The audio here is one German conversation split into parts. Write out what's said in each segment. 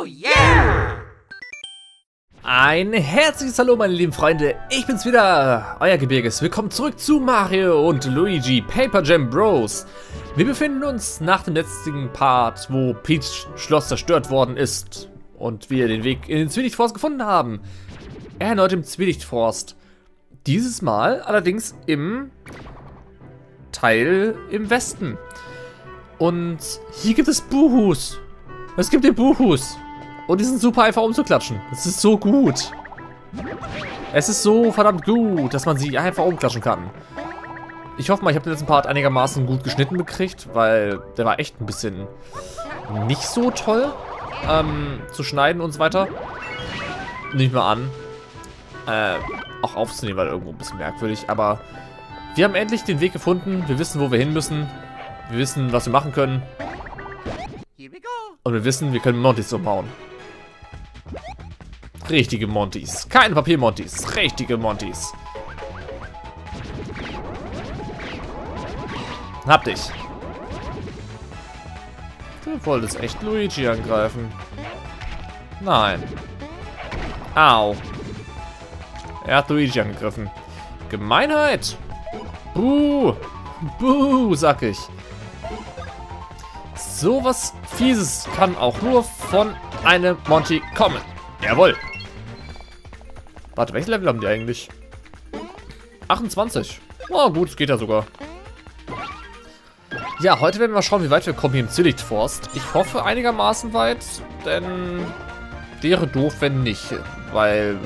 Oh yeah! Ein herzliches Hallo, meine lieben Freunde. Ich bin's wieder, euer Gebirges. Willkommen zurück zu Mario und Luigi Paper Jam Bros. Wir befinden uns nach dem letzten Part, wo Peach Schloss zerstört worden ist und wir den Weg in den Zwielichtforst gefunden haben. Erneut im Zwielichtforst. Dieses Mal allerdings im Teil im Westen. Und hier gibt es Buhus. Es gibt hier Buhus. Und die sind super einfach umzuklatschen. Es ist so gut. Es ist so verdammt gut, dass man sie einfach umklatschen kann. Ich hoffe mal, ich habe den letzten Part einigermaßen gut geschnitten gekriegt, weil der war echt ein bisschen nicht so toll ähm, zu schneiden und so weiter. Nicht mal an. Äh, auch aufzunehmen war irgendwo ein bisschen merkwürdig, aber wir haben endlich den Weg gefunden. Wir wissen, wo wir hin müssen. Wir wissen, was wir machen können. Und wir wissen, wir können Montys so bauen. Richtige Montys. Keine Papier-Montys. Richtige Montys. Hab dich. Du wolltest echt Luigi angreifen. Nein. Au. Er hat Luigi angegriffen. Gemeinheit. Buh. Buh, sag ich. Sowas Fieses kann auch nur von einem Monty kommen. Jawohl. Warte, welches Level haben die eigentlich? 28. Oh, gut, geht ja sogar. Ja, heute werden wir mal schauen, wie weit wir kommen hier im Zillichtforst. Ich hoffe einigermaßen weit, denn wäre doof, wenn nicht. Weil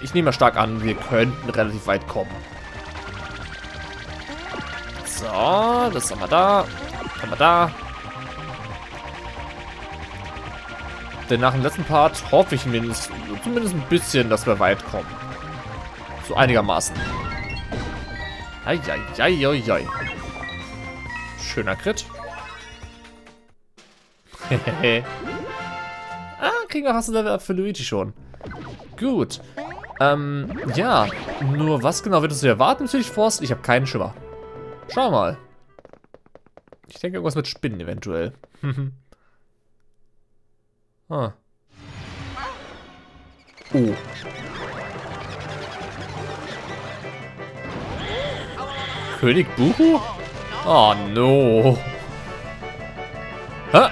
ich nehme mal stark an, wir könnten relativ weit kommen. So, das haben wir da. Haben wir da. Denn nach dem letzten Part hoffe ich mindestens, zumindest ein bisschen, dass wir weit kommen. So einigermaßen. Eieieiei. Schöner Crit. ah, kriegen wir fast ein Level up für Luigi schon. Gut. Ähm, ja. Nur was genau uns hier erwarten natürlich Forst? Ich habe keinen Schimmer. Schau mal. Ich denke irgendwas mit Spinnen eventuell. ah. Oh. König Buhu? Oh no. Hä?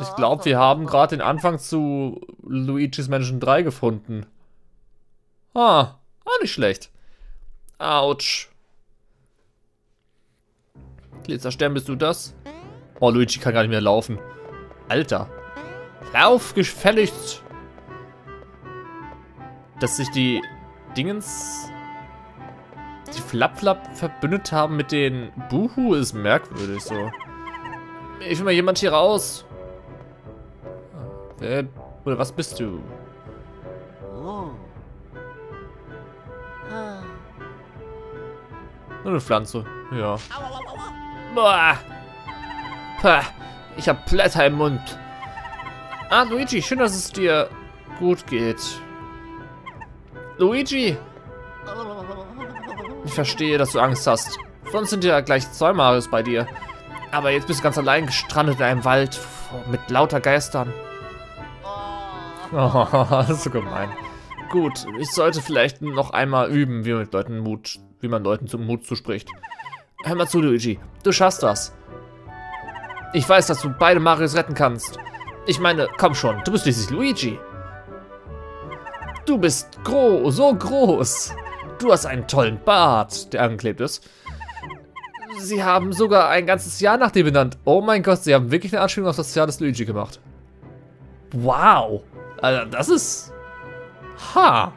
Ich glaube, wir haben gerade den Anfang zu Luigi's Mansion 3 gefunden. Ah, auch nicht schlecht. Autsch. Glitzerstern, bist du das? Oh, Luigi kann gar nicht mehr laufen. Alter. Lauf gefälligst. Dass sich die Dingens... Die Flap-Flap verbündet haben mit den Buhu ist merkwürdig so. Ich will mal jemand hier raus. Wer... Oder was bist du? Nur eine Pflanze. Ja. Boah. Pah. Ich hab Blätter im Mund. Ah, Luigi, schön, dass es dir gut geht. Luigi! Ich verstehe, dass du Angst hast. Sonst sind ja gleich zwei Marios bei dir. Aber jetzt bist du ganz allein gestrandet in einem Wald mit lauter Geistern. Oh, das ist so gemein. Gut, ich sollte vielleicht noch einmal üben, wie man mit Leuten Mut, wie man Leuten zum Mut zuspricht. Hör mal zu, Luigi. Du schaffst das. Ich weiß, dass du beide Marios retten kannst. Ich meine, komm schon, du bist schließlich Luigi. Du bist groß, so groß. Du hast einen tollen Bart, der angeklebt ist. Sie haben sogar ein ganzes Jahr nach dir benannt. Oh mein Gott, sie haben wirklich eine Anspielung auf das Jahr des Luigi gemacht. Wow. Also das ist... Ha.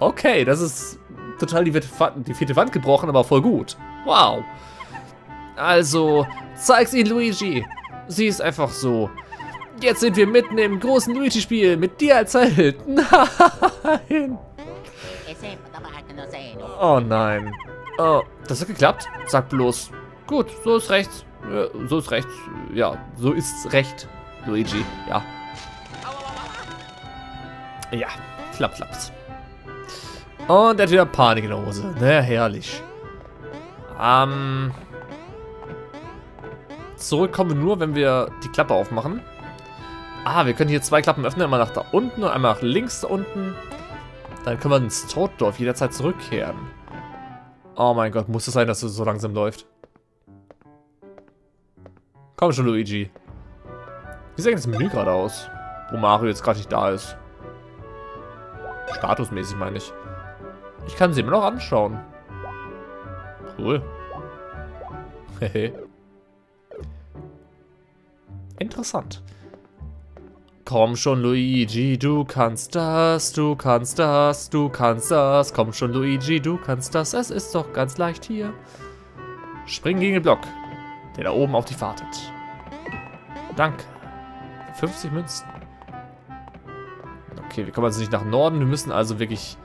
Okay, das ist total die, die vierte Wand gebrochen, aber voll gut. Wow. Also, zeig's ihnen, Luigi. Sie ist einfach so. Jetzt sind wir mitten im großen Luigi-Spiel mit dir als Held. Nein. Oh nein. Oh, das hat geklappt? Sag bloß. Gut, so ist rechts. so ist rechts. Ja, so ist recht, Luigi. Ja. Ja, klapp, klappt. Und er hat wieder Panik in der Hose. Na, herrlich. Ähm. Zurückkommen wir nur, wenn wir die Klappe aufmachen. Ah, wir können hier zwei Klappen öffnen. Einmal nach da unten und einmal nach links da unten. Dann können wir ins Totdorf jederzeit zurückkehren. Oh mein Gott, muss es sein, dass es so langsam läuft. Komm schon, Luigi. Wie sieht das Menü gerade aus? Wo Mario jetzt gerade nicht da ist. Statusmäßig meine ich. Ich kann sie immer noch anschauen. Cool. Hehe. Interessant. Komm schon, Luigi, du kannst das, du kannst das, du kannst das. Komm schon, Luigi, du kannst das. Es ist doch ganz leicht hier. Spring gegen den Block, der da oben auf dich wartet. Danke. 50 Münzen. Okay, wir kommen also nicht nach Norden, wir müssen also wirklich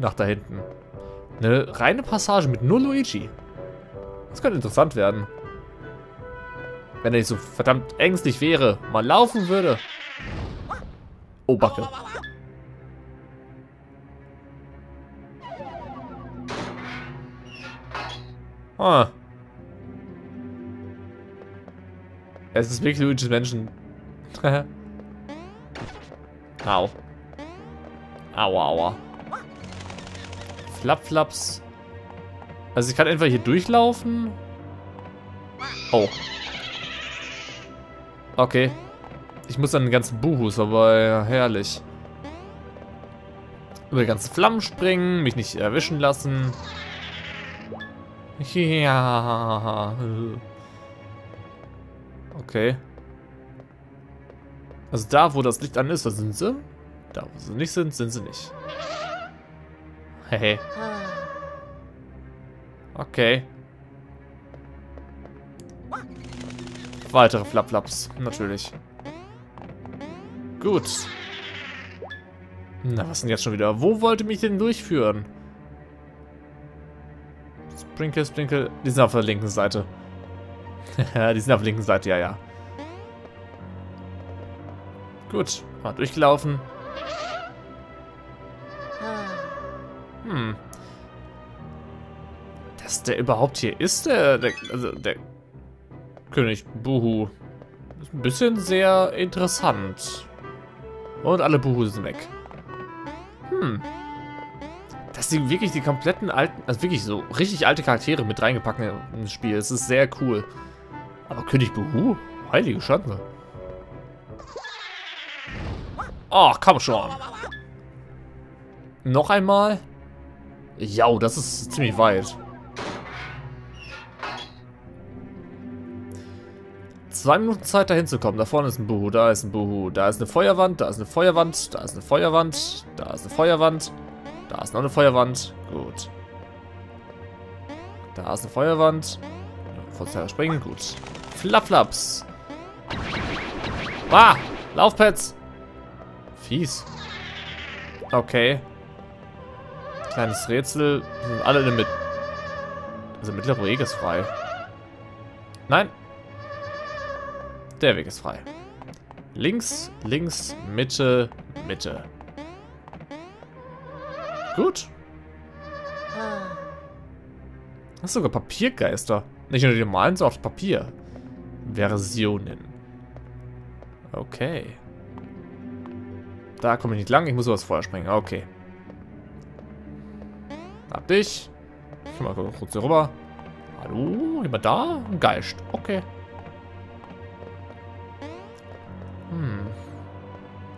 nach da hinten. Eine reine Passage mit nur Luigi. Das könnte interessant werden. Wenn er nicht so verdammt ängstlich wäre, mal laufen würde. Oh, Backe. Ah. Es ist wirklich Luigi's Menschen. Au. Aua, aua. Flapflaps. Also ich kann entweder hier durchlaufen. Oh. Okay. Ich muss an den ganzen Buhus, aber ja, herrlich. Über die ganzen Flammen springen, mich nicht erwischen lassen. Ja. Okay. Also da, wo das Licht an ist, da sind sie. Da, wo sie nicht sind, sind sie nicht. Hehe. Okay. Weitere Flapflaps, natürlich. Gut. Na, was denn jetzt schon wieder? Wo wollte mich denn durchführen? Sprinkle, Sprinkle. Die sind auf der linken Seite. die sind auf der linken Seite, ja, ja. Gut, mal durchgelaufen. Der überhaupt hier ist, der, der, also der König Buhu. Ist ein bisschen sehr interessant. Und alle Buhu sind weg. Hm. Dass sie wirklich die kompletten alten, also wirklich so richtig alte Charaktere mit reingepackt in das Spiel. Es ist sehr cool. Aber König Buhu? Heilige Schande. Oh, komm schon. Noch einmal? Ja, das ist ziemlich weit. Zwei Minuten Zeit, da hinzukommen. Da vorne ist ein Buhu, da ist ein Buhu. Da ist eine Feuerwand, da ist eine Feuerwand, da ist eine Feuerwand, da ist eine Feuerwand. Da ist noch eine Feuerwand. Gut. Da ist eine Feuerwand. Vorzeitig springen, gut. Flapflaps. Ah, Laufpads. Fies. Okay. Kleines Rätsel. Sind alle in der Mitte. Also mittlere Weg ist frei. Nein. Der Weg ist frei. Links, links, Mitte, Mitte. Gut. Das ist sogar Papiergeister. Nicht nur die normalen, sondern auch Papier. Versionen. Okay. Da komme ich nicht lang. Ich muss das Feuer springen. Okay. Hab dich. Ich mal kurz hier rüber. Hallo? Jemand da? Ein Geist. Okay.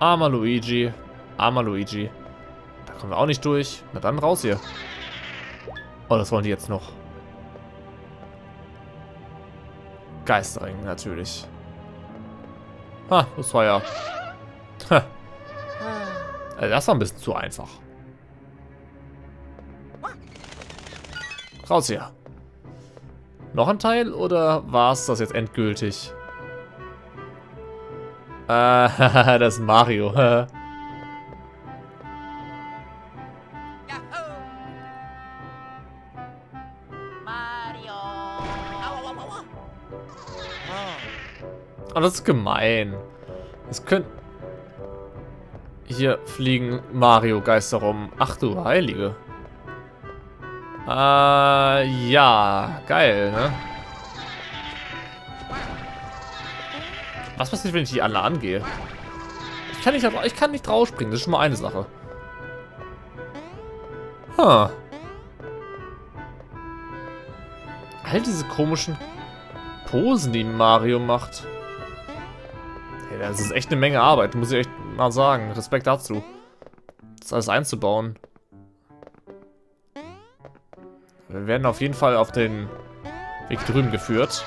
Armer Luigi. Armer Luigi. Da kommen wir auch nicht durch. Na dann raus hier. Oh, das wollen die jetzt noch. Geisterring, natürlich. Ha, das war ja... Ha. Also das war ein bisschen zu einfach. Raus hier. Noch ein Teil oder war es das jetzt endgültig? Äh, das ist Mario. Oh, das ist gemein. Es könnte... Hier fliegen Mario-Geister rum. Ach du Heilige. Äh, ja. Geil, ne? Was passiert, wenn ich die alle angehe? Ich kann nicht, ich kann nicht draufspringen, das ist schon mal eine Sache. Huh. All diese komischen Posen, die Mario macht. Hey, das ist echt eine Menge Arbeit, muss ich echt mal sagen. Respekt dazu. Das alles einzubauen. Wir werden auf jeden Fall auf den Weg drüben geführt.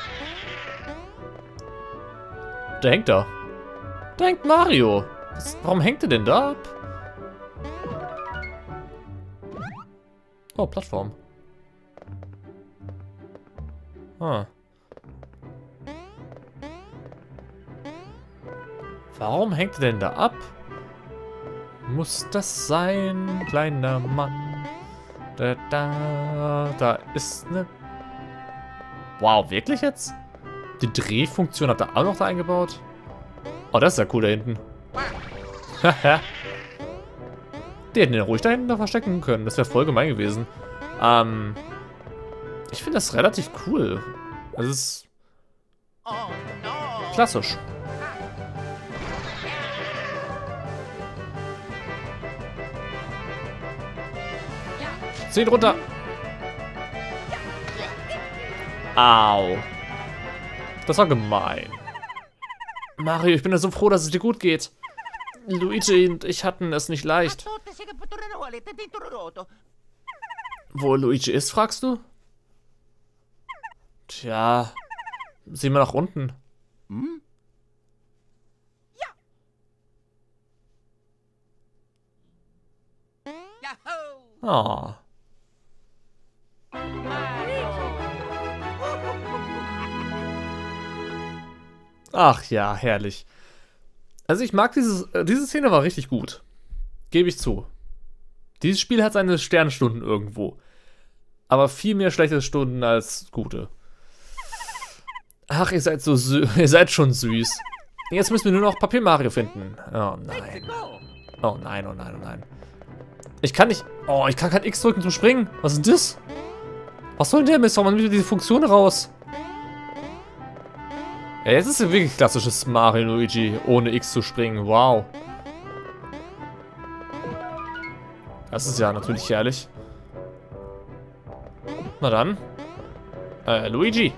Da hängt er. Da hängt Mario. Was, warum hängt er denn da ab? Oh, Plattform. Ah. Warum hängt er denn da ab? Muss das sein, kleiner Mann? Da, da, da ist eine... Wow, wirklich jetzt? Die Drehfunktion hat er auch noch da eingebaut? Oh, das ist ja cool da hinten. Haha. Die hätten den ruhig da hinten da verstecken können. Das wäre voll gemein gewesen. Ähm, ich finde das relativ cool. Es ist klassisch. Zehn runter. Au. Das war gemein. Mario, ich bin ja so froh, dass es dir gut geht. Luigi und ich hatten es nicht leicht. Wo Luigi ist, fragst du? Tja, sieh mal nach unten. Hm? Ja. Oh. Ach ja, herrlich. Also ich mag dieses, äh, diese Szene war richtig gut. Gebe ich zu. Dieses Spiel hat seine Sternstunden irgendwo. Aber viel mehr schlechte Stunden als gute. Ach, ihr seid so süß. Ihr seid schon süß. Jetzt müssen wir nur noch Papier Mario finden. Oh nein. Oh nein, oh nein, oh nein. Ich kann nicht... Oh, ich kann kein X drücken zum Springen. Was ist denn das? Was soll denn der Mist? Warum nimmt diese Funktion raus? Ja, jetzt ist ja wirklich klassisches Mario Luigi, ohne X zu springen. Wow. Das ist ja natürlich herrlich. Na dann. Äh, Luigi.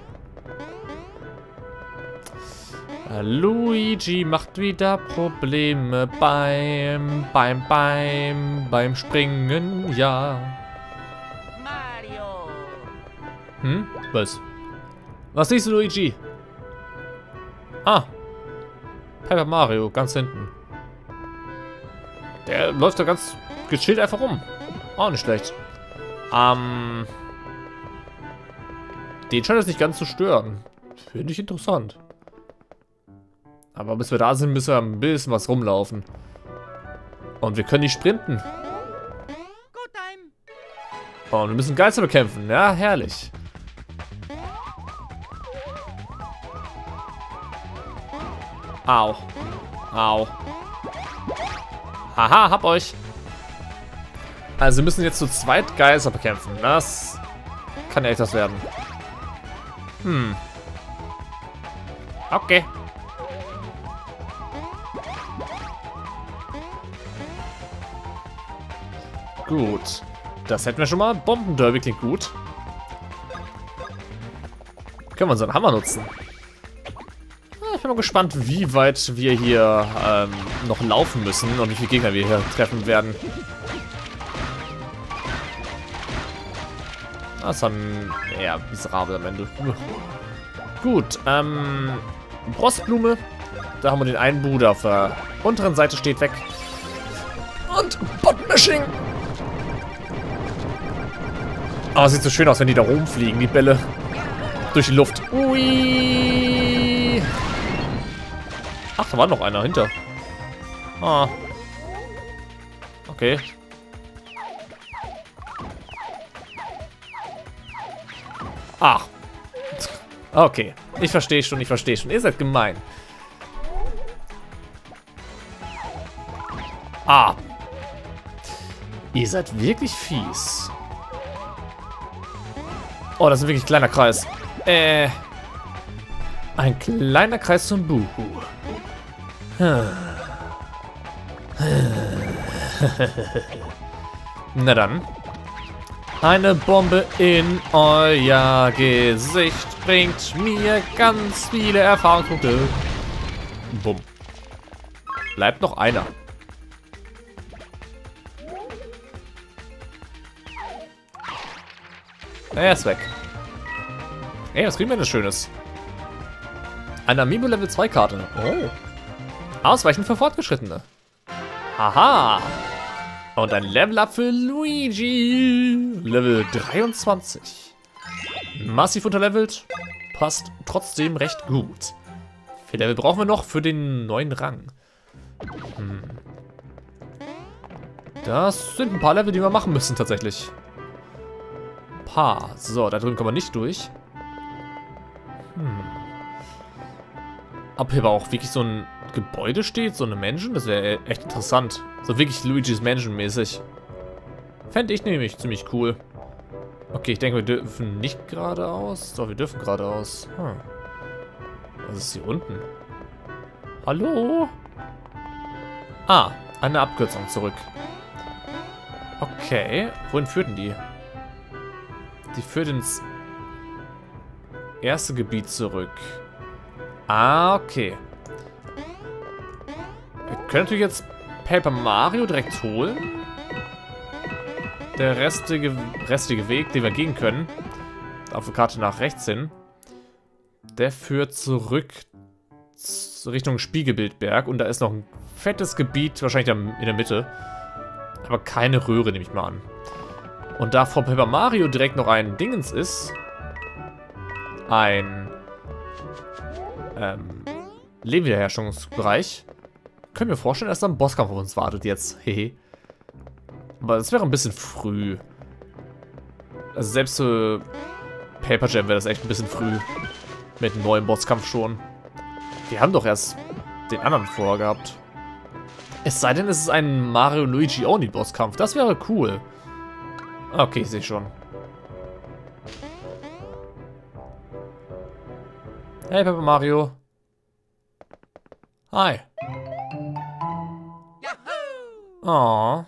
Äh, Luigi macht wieder Probleme beim, beim, beim, beim Springen, ja. Mario. Hm? Was? Was siehst du, Luigi? Ah. Paper Mario, ganz hinten. Der läuft da ganz gechillt einfach rum. Auch nicht schlecht. Ähm. Den scheint es nicht ganz zu stören. Finde ich interessant. Aber bis wir da sind, müssen wir ein bisschen was rumlaufen. Und wir können nicht sprinten. Und wir müssen Geister bekämpfen. Ja, herrlich. Au. Au. Haha, hab euch. Also wir müssen jetzt zu zweit Geister bekämpfen. Das kann echt was werden. Hm. Okay. Gut. Das hätten wir schon mal. Bombenderby klingt gut. Können wir unseren Hammer nutzen bin mal gespannt, wie weit wir hier ähm, noch laufen müssen und wie viele Gegner wir hier treffen werden. Das war eher miserabel am Ende. Gut, ähm, Brostblume. Da haben wir den einen Bruder auf der unteren Seite steht weg. Und Botmashing. Oh, sieht so schön aus, wenn die da rumfliegen, die Bälle. Durch die Luft. Ui. Ach, da war noch einer hinter. Ah. Okay. Ach. Okay. Ich verstehe schon, ich verstehe schon. Ihr seid gemein. Ah. Ihr seid wirklich fies. Oh, das ist wirklich ein kleiner Kreis. Äh. Ein kleiner Kreis zum Buhu. Na dann. Eine Bombe in euer Gesicht bringt mir ganz viele Erfahrungspunkte. Bumm. Bleibt noch einer. Er ist weg. Ey, was kriegen wir denn Schönes? Eine Amiibo Level 2 Karte. Oh. Ausweichen für Fortgeschrittene. Haha. Und ein Level Up für Luigi. Level 23. Massiv unterlevelt. Passt trotzdem recht gut. Wie Level brauchen wir noch für den neuen Rang? Hm. Das sind ein paar Level, die wir machen müssen tatsächlich. Paar. So, da drüben kommen wir nicht durch. Hm. Ob hier aber auch wirklich so ein Gebäude steht, so eine Mansion, das wäre echt interessant. So wirklich Luigi's Mansion mäßig. Fände ich nämlich ziemlich cool. Okay, ich denke, wir dürfen nicht geradeaus. Doch, wir dürfen geradeaus. Hm. Was ist hier unten? Hallo? Ah, eine Abkürzung zurück. Okay, wohin führten die? Die führt ins erste Gebiet zurück. Ah, okay. Wir können natürlich jetzt Paper Mario direkt holen. Der restige, restige Weg, den wir gehen können, auf der Karte nach rechts hin, der führt zurück Richtung Spiegelbildberg. Und da ist noch ein fettes Gebiet, wahrscheinlich in der Mitte. Aber keine Röhre, nehme ich mal an. Und da vor Paper Mario direkt noch ein Dingens ist, ein ähm, Lebenwiederherstellungsbereich, können wir vorstellen, dass da ein Bosskampf auf uns wartet jetzt. Hehe. Aber das wäre ein bisschen früh. Also selbst für Paper Jam wäre das echt ein bisschen früh. Mit einem neuen Bosskampf schon. Wir haben doch erst den anderen vorgehabt. Es sei denn, es ist ein Mario Luigi Only Bosskampf. Das wäre cool. Okay, ich sehe schon. Hey, Paper Mario. Hi. Aww.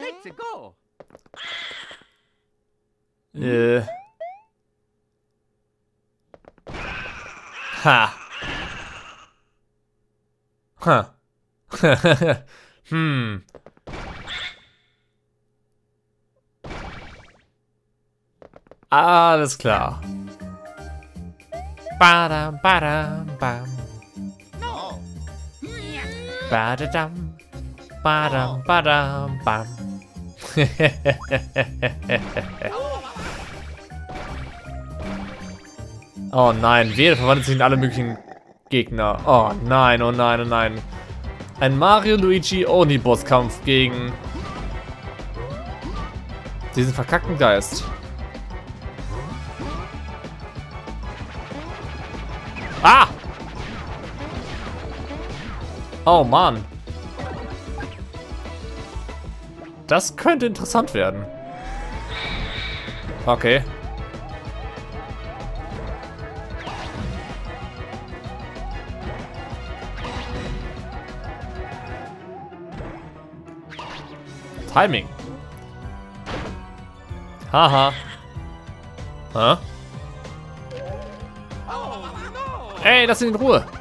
Let's go. Äh. Ha. Ha. hm. Alles klar. Badam, badam, bam. Badadam, badam, badam, bam. oh nein, wir verwandelt sich in alle möglichen Gegner. Oh nein, oh nein, oh nein. Ein Mario Luigi Oni Bosskampf gegen diesen verkackten Geist. Oh Mann. Das könnte interessant werden. Okay. Timing. Haha. Hä? Ey, lass ihn in Ruhe.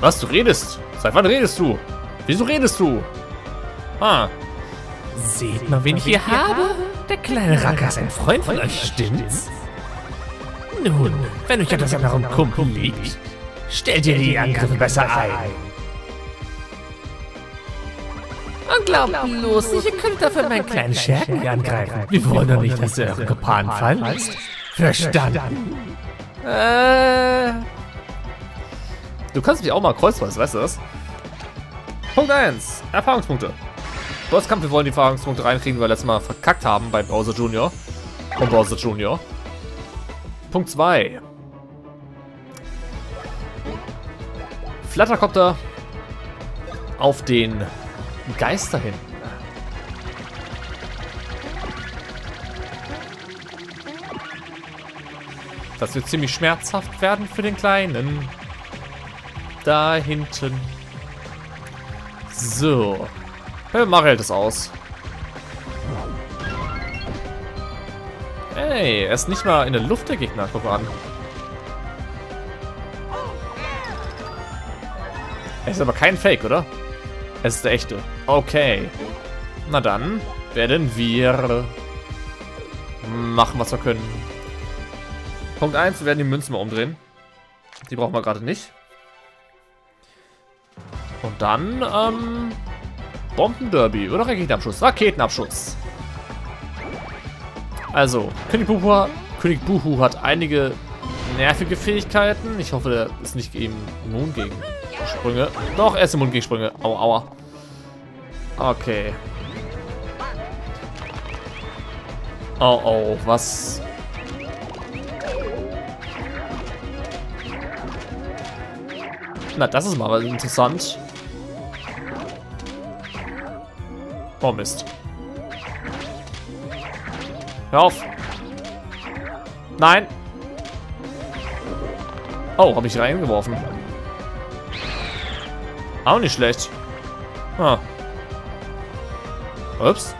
Was, du redest? Seit wann redest du? Wieso redest du? Ah. Seht mal, wen ich hier habe. Der kleine Racker ist ein Freund von euch, stimmt's? Nun, wenn euch etwas an eurem Kumpel liegt, stellt ihr die Angriffe besser ein. Und glaubt bloß ihr könnt dafür meinen kleinen Schergen angreifen. Wir wollen doch nicht, dass ihr eure Kumpanen fallen lasst. Verstanden? Äh... Du kannst mich auch mal kreuzweise, weißt du das? Punkt 1. Erfahrungspunkte. Bosskampf, wir wollen die Erfahrungspunkte reinkriegen, weil wir letztes Mal verkackt haben bei Bowser Jr. Und Bowser Jr. Punkt 2. Flattercopter auf den Geister hin. Das wird ziemlich schmerzhaft werden für den Kleinen. Da hinten. So. Paper Mario hält es aus. Ey, er ist nicht mal in der Luft, der Gegner. Guck mal an. Er ist aber kein Fake, oder? Es ist der echte. Okay. Na dann werden wir machen, was wir können. Punkt 1, wir werden die Münzen mal umdrehen. Die brauchen wir gerade nicht. Und dann, ähm, Bombenderby oder Raketenabschuss. Raketenabschuss. Also, König Buhu, König Buhu hat einige nervige Fähigkeiten. Ich hoffe, der ist nicht immun gegen Sprünge. Doch, er ist immun gegen Sprünge. Aua, aua. Okay. Oh, oh, was... Na, das ist mal interessant. Oh, Mist. Hör auf. Nein. Oh, habe ich reingeworfen. Auch nicht schlecht. Ah. Ups.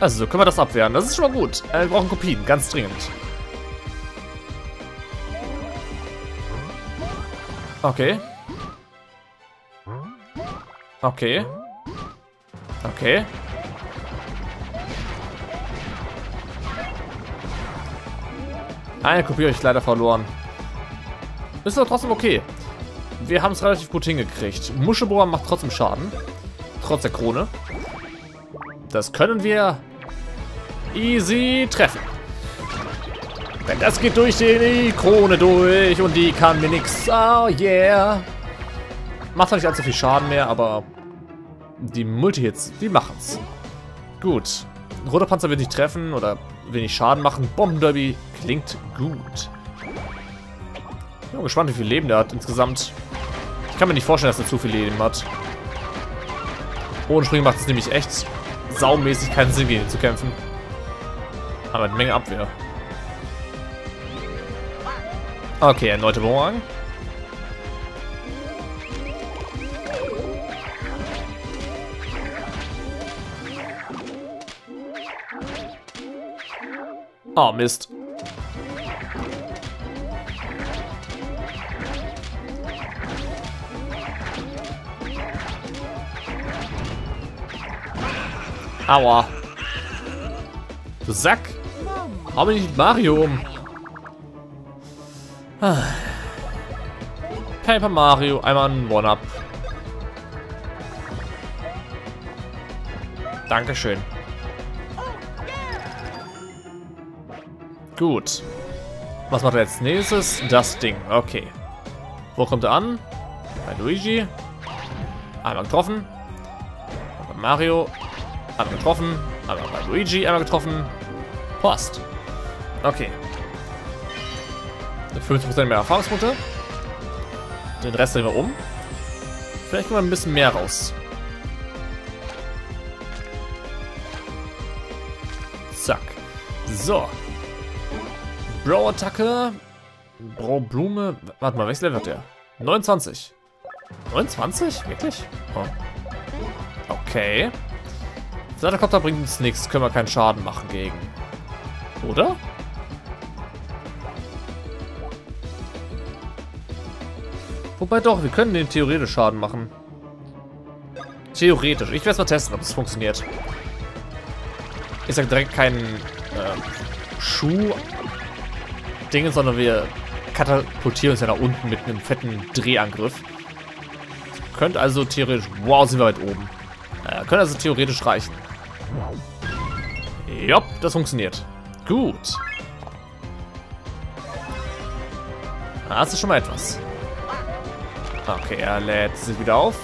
Also, so können wir das abwehren. Das ist schon mal gut. Äh, wir brauchen Kopien, ganz dringend. Okay. Okay. Okay. Eine Kopie habe ich leider verloren. Ist aber trotzdem okay. Wir haben es relativ gut hingekriegt. Muschelbohr macht trotzdem Schaden. Trotz der Krone. Das können wir easy treffen. Denn das geht durch die Krone durch und die kann mir nix. Oh yeah. Macht zwar nicht allzu viel Schaden mehr, aber die Multi-Hits, die machen's. Gut. Roter Panzer wird nicht treffen oder wenig Schaden machen. Bombenderby klingt gut. Ich bin gespannt, wie viel Leben der hat insgesamt. Ich kann mir nicht vorstellen, dass er zu viel Leben hat. Ohne Springen macht es nämlich echt saumäßig keinen Sinn, gegen ihn zu kämpfen. Aber eine Menge Abwehr. Okay, erneute Bumerang. Oh, Mist. Aua. Sack. Hau mir nicht Mario um. Paper Mario, einmal ein One-Up. Dankeschön. Gut. Was macht er jetzt nächstes? Das Ding. Okay. Wo kommt er an? Bei Luigi. Einmal getroffen. Bei Mario. Einmal getroffen. Einmal bei Luigi. Einmal getroffen. Post. Okay. 50% mehr Erfahrungspunkte. Den Rest drehen wir um. Vielleicht kommen wir ein bisschen mehr raus. Zack. So. Bro-Attacke. Bro-Blume. Warte mal, welches Level hat der? 29. 29? Wirklich? Oh. Okay. Satterkopter bringt uns nichts. Können wir keinen Schaden machen gegen. Oder? Wobei doch, wir können den theoretisch Schaden machen. Theoretisch. Ich werde es mal testen, ob es funktioniert. Ich sage direkt keinen äh, Schuh Dinge, sondern wir katapultieren uns ja nach unten mit einem fetten Drehangriff. Könnte also theoretisch... Wow, sind wir weit oben. Äh, könnte also theoretisch reichen. Jopp, das funktioniert. Gut. Das ist schon mal etwas. Okay, er lädt sich wieder auf.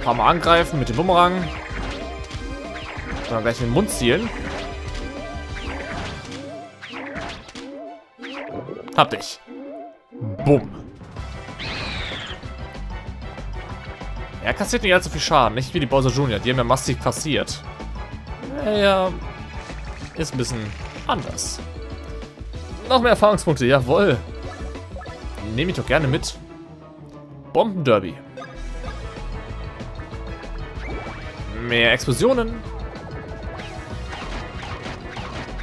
Ein paar Mal angreifen mit dem Bumerang. Dann gleich in den Mund zielen. Hab dich. Bumm. Er kassiert nicht allzu viel Schaden, nicht wie die Bowser Junior. Die haben ja massiv kassiert. Ja, ist ein bisschen anders. Noch mehr Erfahrungspunkte, jawohl. Nehme ich doch gerne mit. Bombenderby. Mehr Explosionen.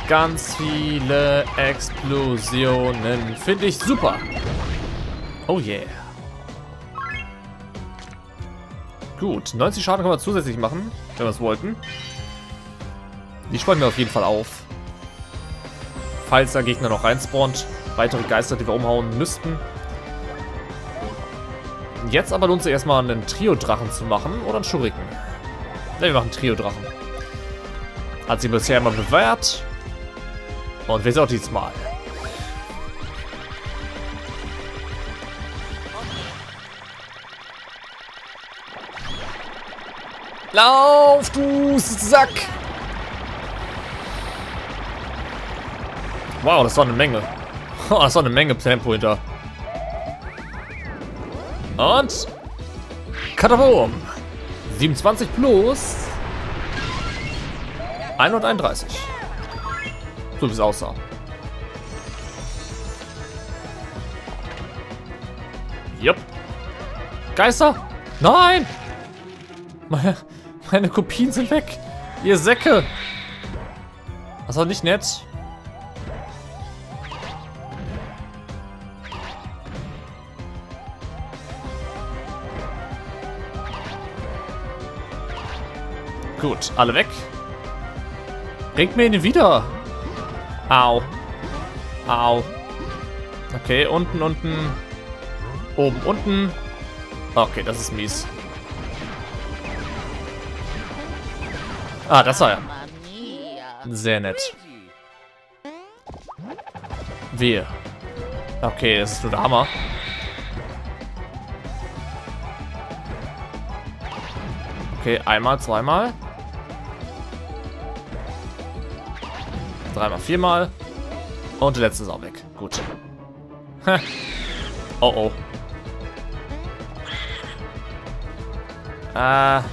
Ganz viele Explosionen. Finde ich super. Oh yeah. Gut, 90 Schaden können wir zusätzlich machen, wenn wir es wollten. Die sparen wir auf jeden Fall auf. Falls der Gegner noch reinspawnt. Weitere Geister, die wir umhauen müssten. Jetzt aber lohnt es erstmal einen Trio-Drachen zu machen oder einen Schuriken. Ne, wir machen Trio-Drachen. Hat sie bisher immer bewährt. Und wir auch diesmal. Lauf, du Sack! Wow, das war eine Menge. Das war eine Menge Tempo hinter. Und... Katabom! 27 plus... 131. So wie es aussah. Jupp. Geister? Nein! Meine, meine Kopien sind weg. Ihr Säcke. Das war nicht nett. Gut, alle weg. Bringt mir ihn wieder. Au. Au. Okay, unten, unten. Oben, unten. Okay, das ist mies. Ah, das war ja. Sehr nett. Wir. Okay, das ist nur der Hammer. Okay, einmal, zweimal. Dreimal, viermal. Und der letzte ist auch weg. Gut. oh oh. Ah.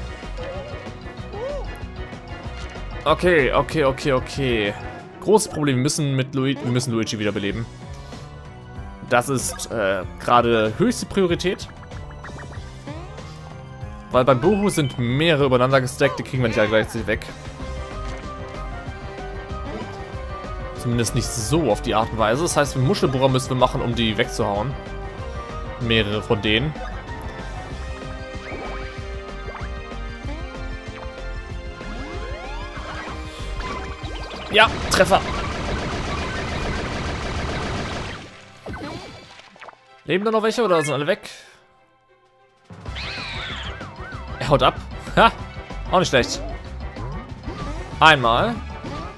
Okay, okay, okay, okay. Großes Problem, wir müssen mit Luigi, wir müssen Luigi wiederbeleben. Das ist äh, gerade höchste Priorität. Weil beim Buhu sind mehrere übereinander gestackt, die kriegen wir nicht alle gleichzeitig weg. Zumindest nicht so auf die Art und Weise. Das heißt, Muschelbohrer müssen wir machen, um die wegzuhauen. Mehrere von denen. Ja, Treffer. Leben da noch welche oder sind alle weg? Er haut ab. Ha, auch nicht schlecht. Einmal.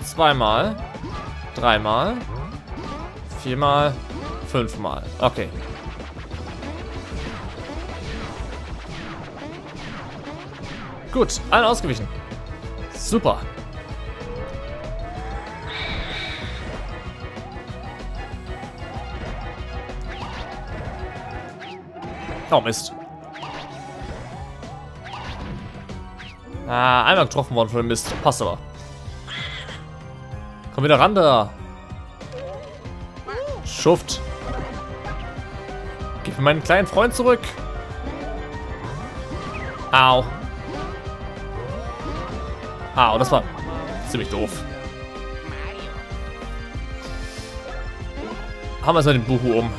Zweimal. Dreimal. Viermal. Fünfmal. Okay. Gut, alle ausgewichen. Super. Oh, Mist. Ah, einmal getroffen worden von dem Mist. Passt aber. Komm wieder ran da. Schuft. Gib mir meinen kleinen Freund zurück. Au. Au, das war ziemlich doof. Haben wir erstmal den Buhu um.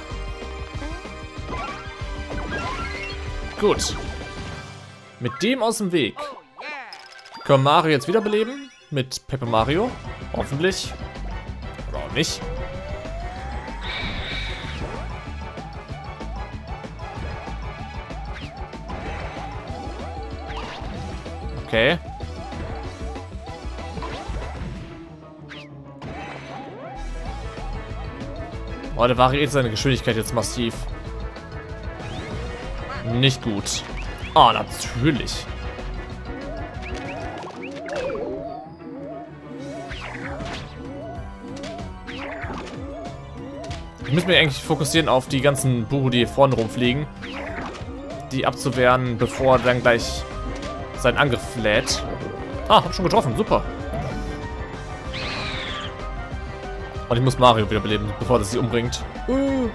Gut. Mit dem aus dem Weg. Können Mario jetzt wiederbeleben? Mit Pepe Mario? Hoffentlich. Oder auch nicht. Okay. Oh, der variiert seine Geschwindigkeit jetzt massiv. Nicht gut. Oh, natürlich. Ich muss mich eigentlich fokussieren auf die ganzen Buhu, die hier vorne rumfliegen. die abzuwehren, bevor er dann gleich seinen Angriff lädt. Ah, hab schon getroffen, super. Und ich muss Mario wiederbeleben, bevor das sie umbringt. Uh.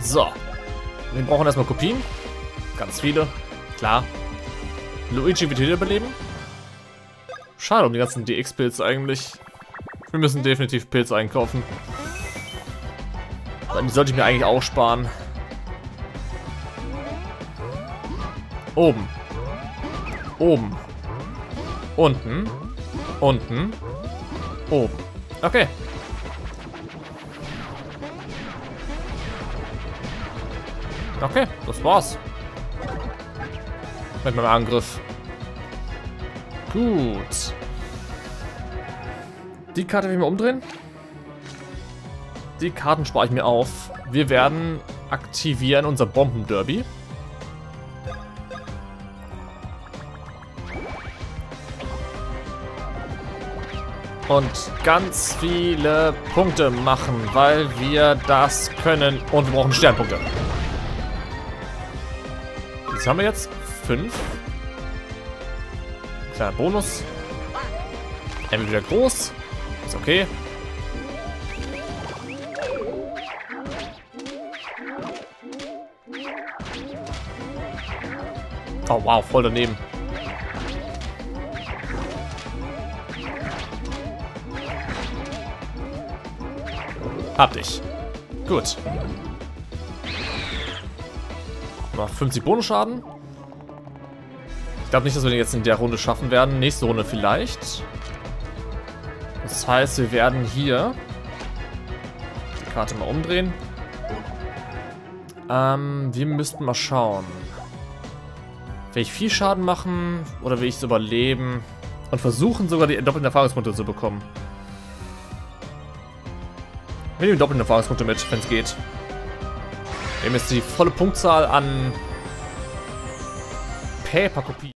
So. Wir brauchen erstmal Kopien. Ganz viele. Klar. Luigi wird wiederbeleben. Schade um die ganzen DX-Pilze eigentlich. Wir müssen definitiv Pilze einkaufen. Die sollte ich mir eigentlich auch sparen. Oben. Oben. Unten. Unten. Oben. Okay. Okay, das war's. Mit meinem Angriff. Gut. Die Karte will ich mal umdrehen. Die Karten spare ich mir auf. Wir werden aktivieren unser Bombenderby. Und ganz viele Punkte machen, weil wir das können. Und wir brauchen Sternpunkte. Was haben wir jetzt? Fünf. Kleiner Bonus. Er wieder groß. Ist okay. Oh wow, voll daneben. Hab dich. Gut. Noch 50 Bonusschaden. Ich glaube nicht, dass wir den jetzt in der Runde schaffen werden. Nächste Runde vielleicht. Heißt, wir werden hier die Karte mal umdrehen. Ähm, wir müssten mal schauen. Will ich viel Schaden machen oder will ich es überleben? Und versuchen sogar die doppelten Erfahrungspunkte zu bekommen. Wir nehmen doppelten Erfahrungspunkte mit, wenn es geht. Wir haben jetzt die volle Punktzahl an Paper-Kopien.